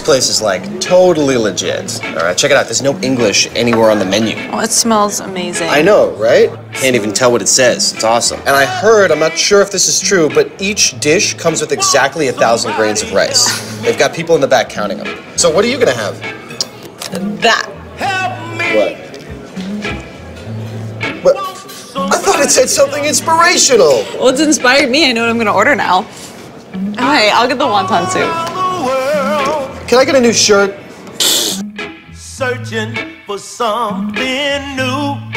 place is like totally legit. All right, check it out. There's no English anywhere on the menu. Oh, it smells amazing. I know, right? Can't even tell what it says. It's awesome. And I heard, I'm not sure if this is true, but each dish comes with exactly a thousand grains of rice. They've got people in the back counting them. So what are you gonna have? That. Help me! What? What? I thought it said something inspirational. Well, it's inspired me. I know what I'm gonna order now. All right, I'll get the wonton soup. Can I get a new shirt? Searching for something new.